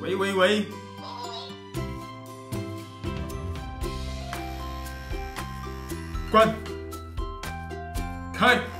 喂喂喂。关。开。